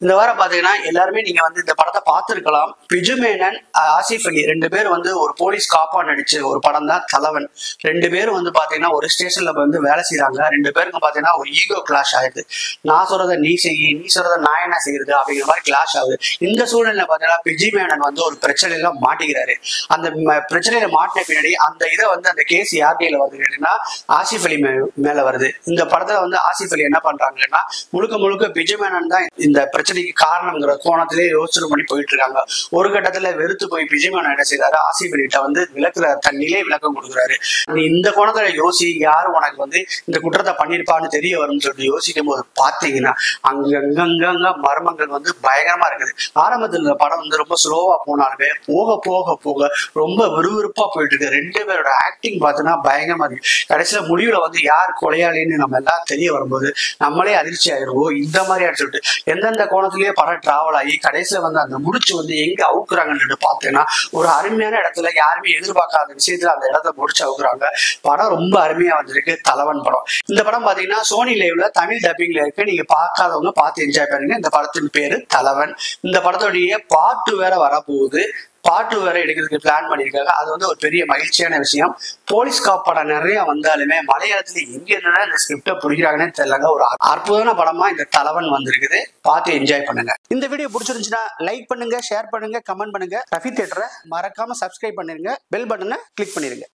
இந்த வாரம் பாத்தீங்கன்னா எல்லாருமே நீங்க வந்து இந்த படத்தை பார்த்திருக்கலாம். பிஜுமேனன் ஆசிஃப் அலி ரெண்டு பேரும் வந்து ஒரு போலீஸ் காப்பா நடிச்ச ஒரு படம் தான் தலைவன். ரெண்டு பேரும் வந்து பாத்தீங்கன்னா ஒரு ஸ்டேஷன்ல வந்து வேலை செய்யறாங்க ரெண்டு பேருக்கும் பாத்தீங்கன்னா ஒரு ஈகோ கிளாஷ் ஆயிடுது நான் சொல்றத நீ செய்யி நீ சொல்றத நான் என்ன செய்யறது அப்படிங்கிற மாதிரி கிளாஷ் ஆகுது. இந்த சூழ்நிலை பாத்தீங்கன்னா பிஜுமேனன் வந்து ஒரு பிரச்சனையில மாட்டிக்கிறாரு. அந்த பிரச்சனையில மாட்டின பின்னாடி அந்த இதை வந்து அந்த கேஸ் யார் கையில வருது கேட்டீங்கன்னா ஆசிஃப் அலி மே- மேல வருது. இந்த படத்துல வந்து ஆசிஃப் அலி என்ன பண்றாங்கன்னா முழுக்க முழுக்க பிஜுமேனன் தான் இந்த பிரச்சனைக்கு காரணங்கிற கோணத்திலே யோசனை பண்ணி போயிட்டு இருக்காங்க ஒரு கட்டத்துல வெறுத்து போய் பிஜுமேனன் என்ன செய்யறாரு ஆசிப் அலிட்ட வந்து விளக்குற தண்ணிலே விளக்கம் கொடுக்குறாரு. நீ இந்த கோணத்துல யோசி யாரு உனக்கு வந்து இந்த குற்றத்தை பண்ணிருப்பான்னு தெரிய வரும்னு சொல்லிட்டு யோசிக்கும் போது பாத்தீங்கன்னா அங்கங்கங்க மர்மங்கள் வந்து பயங்கரமா இருக்குது. ஆரம்பத்துல இந்த படம் வந்து ரொம்ப ஸ்லோவா போனாலுமே போக போக போக ரொம்ப விறுவிறுப்பா போயிட்டு இருக்கு ரெண்டு பேரோட ஆக்டிங் பார்த்தோன்னா பயங்கரமா இருக்கு. கடைசியில முடிவுல வந்து யார் கொலையாளின்னு நம்ம எல்லாம் தெரிய வரும்போது நம்மளே அதிர்ச்சி ஆயிடுவோம் இந்த மாதிரி சொல்லிட்டு எந்தெந்த கோணத்திலேயே படம் டிராவல் ஆகி கடைசியில வந்து அந்த முடிச்சு வந்து எங்க அவுக்குறாங்கன்னு பார்த்தீங்கன்னா ஒரு அருமையான இடத்துல யாருமே எதிர்பார்க்காத விஷயத்துல அந்த இடத்த முடிச்சு அவுக்குறாங்க. படம் ரொம்ப அருமையா வந்திருக்கு. தலைவன் படம். இந்த படம் பாத்தீங்கன்னா சோனி லைவ்ல தமிழ் டப்பிங்ல இருக்கு. நீங்க பார்க்காதவங்க பார்த்து என்ஜாய் பண்ணுங்க. இந்த படத்தின் பேரு தலைவன். இந்த படத்துடைய பாட்டு வேற வரப்போகுது. பாட்டு வேற எடுக்கிறதுக்கு பிளான் பண்ணியிருக்காங்க. அது வந்து ஒரு பெரிய மகிழ்ச்சியான விஷயம். போலீஸ் காப் படம் நிறைய வந்தாலுமே மலையாளத்துல எங்க இருந்தா இந்த ஸ்கிரிப்டை பிடிக்கிறாங்கன்னு தெரியலங்க. ஒரு அற்புதமான படமா இந்த தலைவன் வந்திருக்குது. பார்த்து என்ஜாய் பண்ணுங்க. இந்த வீடியோ பிடிச்சிருந்துச்சுன்னா லைக் பண்ணுங்க ஷேர் பண்ணுங்க கமெண்ட் பண்ணுங்க. ரஃபி தேட்டரை மறக்காம சப்ஸ்கிரைப் பண்ணிருங்க. பெல் பட்டனை கிளிக் பண்ணிருங்க.